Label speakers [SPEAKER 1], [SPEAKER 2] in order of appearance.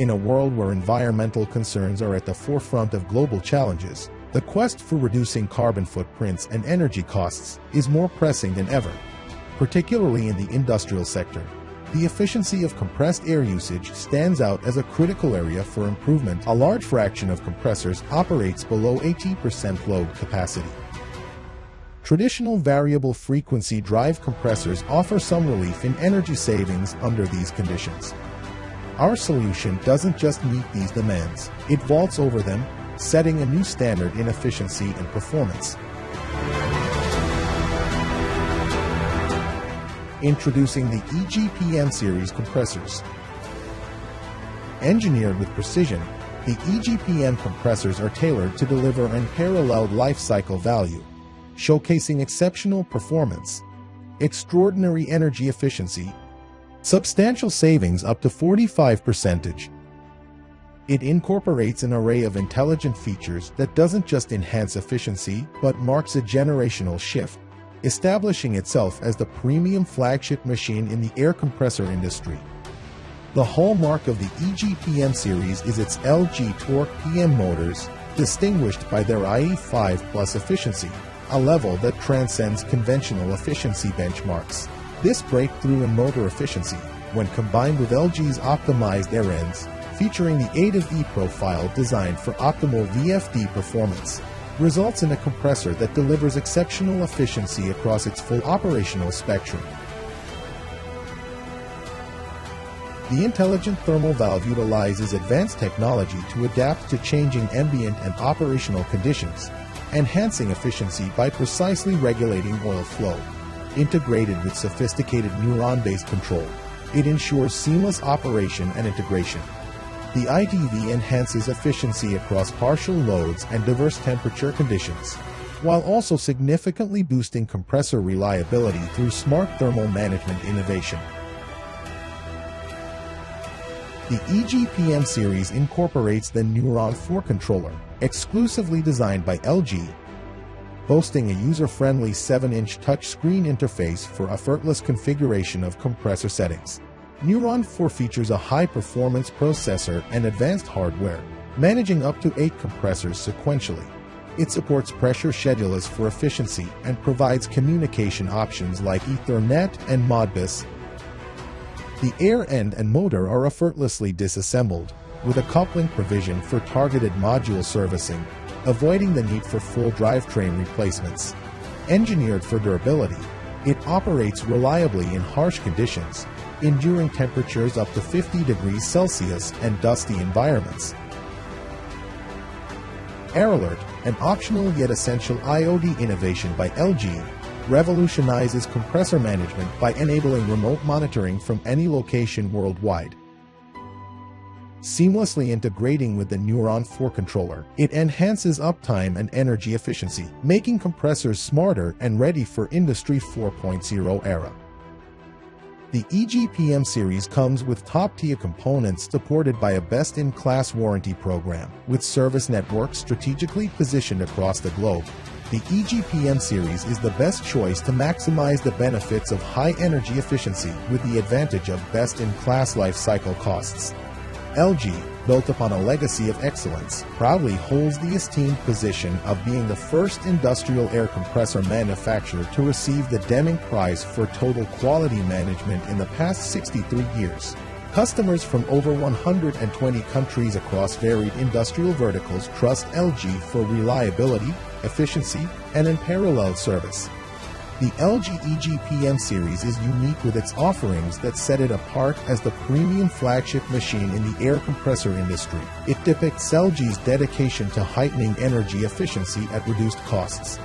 [SPEAKER 1] In a world where environmental concerns are at the forefront of global challenges, the quest for reducing carbon footprints and energy costs is more pressing than ever, particularly in the industrial sector. The efficiency of compressed air usage stands out as a critical area for improvement. A large fraction of compressors operates below 80% load capacity. Traditional variable frequency drive compressors offer some relief in energy savings under these conditions. Our solution doesn't just meet these demands, it vaults over them, setting a new standard in efficiency and performance. Introducing the EGPM series compressors. Engineered with precision, the EGPM compressors are tailored to deliver unparalleled life cycle value showcasing exceptional performance, extraordinary energy efficiency, substantial savings up to 45%. It incorporates an array of intelligent features that doesn't just enhance efficiency but marks a generational shift, establishing itself as the premium flagship machine in the air compressor industry. The hallmark of the EGPM series is its ELGi Torque PM motors, distinguished by their IE5 Plus efficiency a level that transcends conventional efficiency benchmarks. This breakthrough in motor efficiency, when combined with ELGi's optimized air ends, featuring the ADAV E profile designed for optimal VFD performance, results in a compressor that delivers exceptional efficiency across its full operational spectrum. The intelligent thermal valve utilizes advanced technology to adapt to changing ambient and operational conditions, enhancing efficiency by precisely regulating oil flow. Integrated with sophisticated neuron-based control, it ensures seamless operation and integration. The ITV enhances efficiency across partial loads and diverse temperature conditions, while also significantly boosting compressor reliability through smart thermal management innovation. The EGPM series incorporates the Neuron 4 controller, exclusively designed by ELGi, boasting a user-friendly 7-inch touchscreen interface for effortless configuration of compressor settings. Neuron 4 features a high-performance processor and advanced hardware, managing up to 8 compressors sequentially. It supports pressure schedulers for efficiency and provides communication options like Ethernet and Modbus the air end and motor are effortlessly disassembled, with a coupling provision for targeted module servicing, avoiding the need for full drivetrain replacements. Engineered for durability, it operates reliably in harsh conditions, enduring temperatures up to 50 degrees Celsius and dusty environments. Air Alert, an optional yet essential IoT innovation by ELGi, revolutionizes compressor management by enabling remote monitoring from any location worldwide. Seamlessly integrating with the Neuron 4 controller, it enhances uptime and energy efficiency, making compressors smarter and ready for Industry 4.0 era. The EGPM series comes with top-tier components supported by a best-in-class warranty program, with service networks strategically positioned across the globe the EGPM series is the best choice to maximize the benefits of high energy efficiency with the advantage of best-in-class life cycle costs. ELGi, built upon a legacy of excellence, proudly holds the esteemed position of being the first industrial air compressor manufacturer to receive the Deming Prize for Total Quality Management in the past 63 years. Customers from over 120 countries across varied industrial verticals trust ELGi for reliability, efficiency, and unparalleled service. The ELGi EGPM series is unique with its offerings that set it apart as the premium flagship machine in the air compressor industry. It depicts ELGi's dedication to heightening energy efficiency at reduced costs.